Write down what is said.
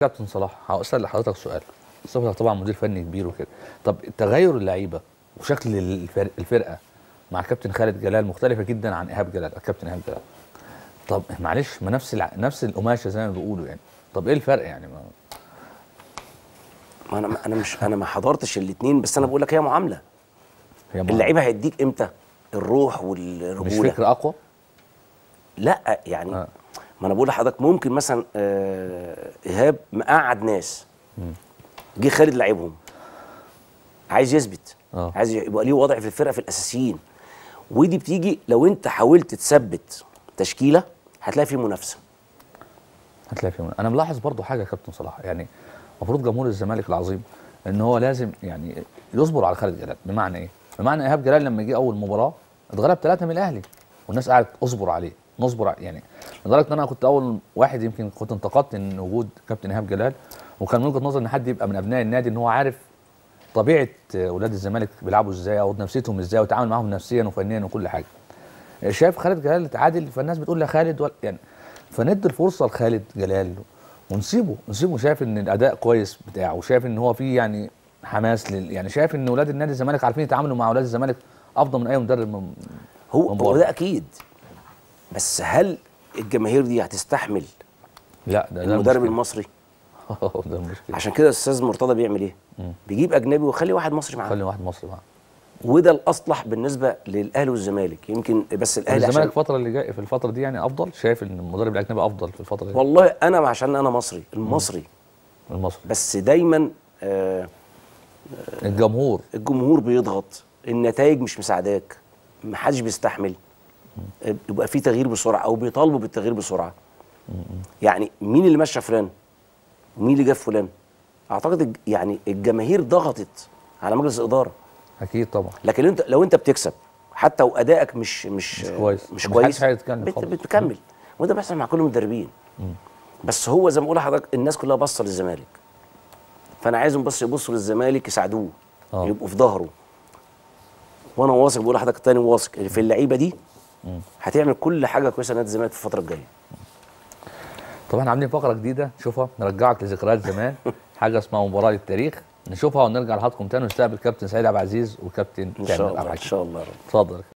كابتن صلاح هسأل لحضرتك سؤال. صفتك طبعا مدير فني كبير وكده. طب تغير اللعيبة وشكل الفرق الفرقة مع كابتن خالد جلال مختلفة جدا عن إيهاب جلال كابتن إيهاب جلال. طب معلش ما نفس الع... نفس القماشة زي ما بيقولوا يعني. طب إيه الفرق يعني؟ ما... ما أنا أنا مش أنا ما حضرتش الاثنين بس أنا بقول لك هي معاملة. هي اللعيبة هيديك إمتى؟ الروح مش والرجوله فكر أقوى؟ لا يعني آه. ما أنا بقول لحضرتك ممكن مثلا آه، إيهاب مقعد ناس. جه خالد لعبهم. عايز يثبت. آه. عايز يبقى ليه وضع في الفرقة في الأساسيين. ودي بتيجي لو أنت حاولت تثبت تشكيلة هتلاقي في منافسة. هتلاقي فيهم أنا ملاحظ برضو حاجة يا كابتن صلاح. يعني المفروض جمهور الزمالك العظيم إن هو لازم يعني يصبر على خالد جلال. بمعنى إيه؟ بمعنى إيهاب جلال لما جه أول مباراة اتغلب ثلاثة من الأهلي والناس قعدت اصبر عليه. نصبر يعني لدرجة إن أنا كنت أول واحد يمكن كنت انتقدت إن وجود كابتن إيهاب جلال وكان من وجهة نظري إن حد يبقى من أبناء النادي إن هو عارف طبيعة أولاد الزمالك بيلعبوا إزاي أو نفسيتهم إزاي ويتعامل معاهم نفسيا وفنيا وكل حاجة. شايف خالد جلال اتعادل فالناس بتقول لا خالد ولا يعني فندي الفرصة لخالد جلال ونسيبه. نسيبه شايف إن الأداء كويس بتاعه. وشايف إن هو فيه يعني حماس لل يعني شايف إن أولاد النادي الزمالك عارفين يتعاملوا مع أولاد الزمالك أفضل من أي مدرب من هو من هو بره. ده أكيد. بس هل الجماهير دي هتستحمل لا ده المدرب. المصري؟ ده المشكلة. عشان كده الأستاذ مرتضى بيعمل إيه؟ بيجيب أجنبي ويخلي واحد مصري معاه. خلي واحد مصري معاه. وده الأصلح بالنسبة للأهلي والزمالك. يمكن بس الأهلي الزمالك الفترة اللي جاية في الفترة دي يعني أفضل؟ شايف إن المدرب الأجنبي أفضل في الفترة دي؟ والله أنا عشان أنا مصري المصري. المصري. بس دايما آه الجمهور. الجمهور بيضغط. النتائج مش مساعداك. محدش بيستحمل. آه، يبقى في تغيير بسرعة أو بيطالبوا بالتغيير بسرعة. يعني مين اللي مشى فلان؟ ومين اللي جاب فلان؟ أعتقد يعني الجماهير ضغطت على مجلس الإدارة. أكيد طبعا. لكن أنت لو أنت بتكسب حتى وأدائك مش مش مش كويس. مش كويس بت-. بتكمل. وده بيحصل مع كل المدربين. بس هو زي ما بقول لحضرتك الناس كلها باصة للزمالك. فأنا عايزهم بس يبصوا للزمالك يساعدوه آه. يبقوا في ظهره. وأنا واثق بقول لحضرتك تاني واثق في اللعيبة دي هتعمل كل حاجة كويسة لنادي الزمالك في الفترة الجاية. طبعا عاملين فقرة جديدة. نشوفها نرجعك لذكريات زمان. حاجة اسمها مباراة للتاريخ نشوفها ونرجع لحضراتكم تاني. ونستقبل كابتن سعيد عبد العزيز وكابتن إن شاء الله. إن شاء الله اتفضل.